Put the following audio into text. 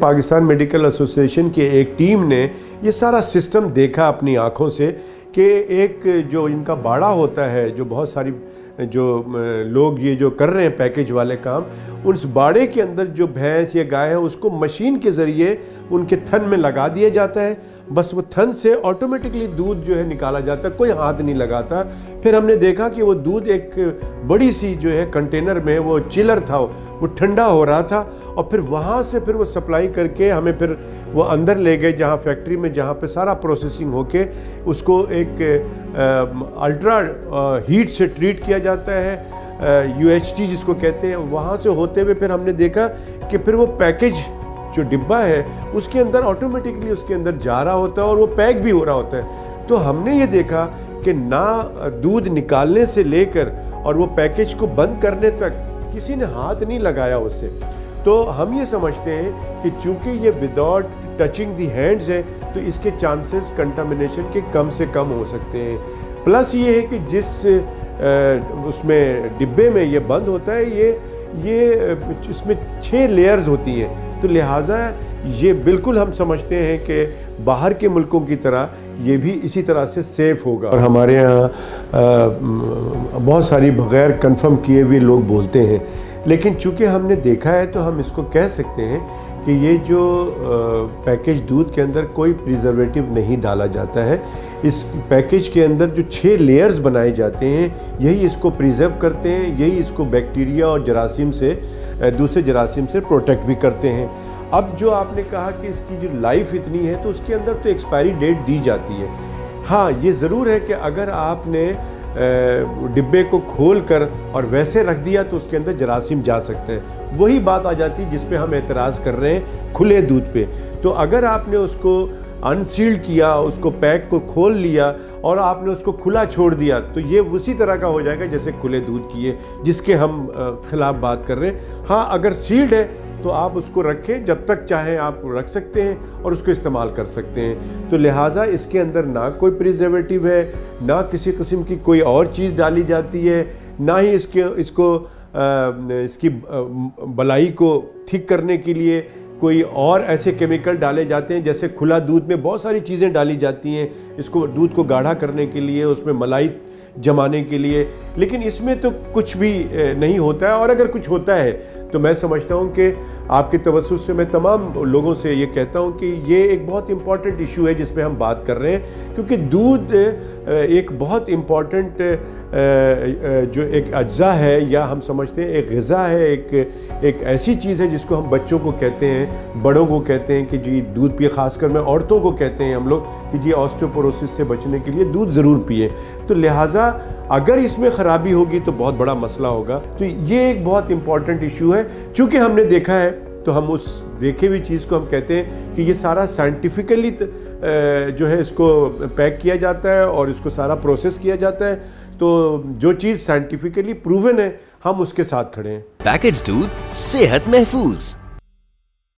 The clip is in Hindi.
पाकिस्तान मेडिकल एसोसिएशन की एक टीम ने ये सारा सिस्टम देखा अपनी आँखों से कि एक जो इनका बाड़ा होता है, जो बहुत सारी जो लोग ये जो कर रहे हैं पैकेज वाले काम, उस बाड़े के अंदर जो भैंस या गाय है, उसको मशीन के ज़रिए उनके थन में लगा दिया जाता है। बस वो थन से ऑटोमेटिकली दूध जो है निकाला जाता है, कोई हाथ नहीं लगाता। फिर हमने देखा कि वो दूध एक बड़ी सी जो है कंटेनर में वो चिलर था, वो ठंडा हो रहा था और फिर वहाँ से फिर वो सप्लाई करके हमें फिर वो अंदर ले गए, जहाँ फैक्ट्री में, जहाँ पे सारा प्रोसेसिंग होके उसको एक अल्ट्रा हीट से ट्रीट किया जाता है यू जिसको कहते हैं, वहाँ से होते हुए फिर हमने देखा कि फिर वो पैकेज जो डिब्बा है, उसके अंदर ऑटोमेटिकली उसके अंदर जा रहा होता है और वो पैक भी हो रहा होता है। तो हमने ये देखा कि ना दूध निकालने से लेकर और वो पैकेज को बंद करने तक किसी ने हाथ नहीं लगाया उससे तो हम ये समझते हैं कि चूँकि ये विदाउट टचिंग दी हैंड्स है तो इसके चांसेस कंटामिनेशन के कम से कम हो सकते हैं। प्लस ये है कि जिस उसमें डिब्बे में ये बंद होता है, ये ये, इसमें छः लेयर्स होती हैं। तो लिहाजा ये बिल्कुल हम समझते हैं कि बाहर के मुल्कों की तरह ये भी इसी तरह से सेफ़ होगा। और हमारे यहाँ बहुत सारी बग़ैर कंफर्म किए हुए लोग बोलते हैं। लेकिन चूँकि हमने देखा है तो हम इसको कह सकते हैं कि ये जो पैकेज दूध के अंदर कोई प्रिजर्वेटिव नहीं डाला जाता है, इस पैकेज के अंदर जो छः लेयर्स बनाए जाते हैं, यही इसको प्रिजर्व करते हैं, यही इसको बैक्टीरिया और जरासीम से दूसरे जरासीम से प्रोटेक्ट भी करते हैं। अब जो आपने कहा कि इसकी जो लाइफ इतनी है तो उसके अंदर तो एक्सपायरी डेट दी जाती है। हाँ ये ज़रूर है कि अगर आपने डिब्बे को खोल कर और वैसे रख दिया तो उसके अंदर जरासीम जा सकते हैं। वही बात आ जाती है जिस पे हम एतराज़ कर रहे हैं खुले दूध पे। तो अगर आपने उसको अनसील्ड किया, उसको पैक को खोल लिया और आपने उसको खुला छोड़ दिया तो ये उसी तरह का हो जाएगा जैसे खुले दूध किए जिसके हम ख़िलाफ़ बात कर रहे हैं। हाँ अगर सील्ड है तो आप उसको रखें जब तक चाहें आप रख सकते हैं और उसको इस्तेमाल कर सकते हैं। तो लिहाजा इसके अंदर ना कोई प्रिजर्वेटिव है ना किसी किस्म की कोई और चीज़ डाली जाती है ना ही इसके इसको आ, इसकी बलाई को ठीक करने के लिए कोई और ऐसे केमिकल डाले जाते हैं जैसे खुला दूध में बहुत सारी चीज़ें डाली जाती हैं। इसको दूध को गाढ़ा करने के लिए उसमें मलाई जमाने के लिए लेकिन इसमें तो कुछ भी नहीं होता है। और अगर कुछ होता है तो मैं समझता हूँ कि आपके तवसत से मैं तमाम लोगों से ये कहता हूँ कि ये एक बहुत इंपॉर्टेंट इशू है जिस पर हम बात कर रहे हैं। क्योंकि दूध एक बहुत इंपॉर्टेंट जो एक अज्जा है, या हम समझते हैं एक गज़ा है, एक एक ऐसी चीज़ है जिसको हम बच्चों को कहते हैं, बड़ों को कहते हैं कि जी दूध पिए, ख़ासकर मैं औरतों को कहते हैं हम लोग कि जी ऑस्टोपोरोसिस से बचने के लिए दूध ज़रूर पिए। तो लिहाजा अगर इसमें ख़राबी होगी तो बहुत बड़ा मसला होगा। तो ये एक बहुत इंपॉर्टेंट इशू है। चूँकि हमने देखा है तो हम उस देखे हुई चीज़ को हम कहते हैं कि ये सारा साइंटिफिकली जो है इसको पैक किया जाता है और इसको सारा प्रोसेस किया जाता है। तो जो चीज़ साइंटिफिकली प्रूवन है, हम उसके साथ खड़े हैं। पैकेज दूध सेहत महफूज।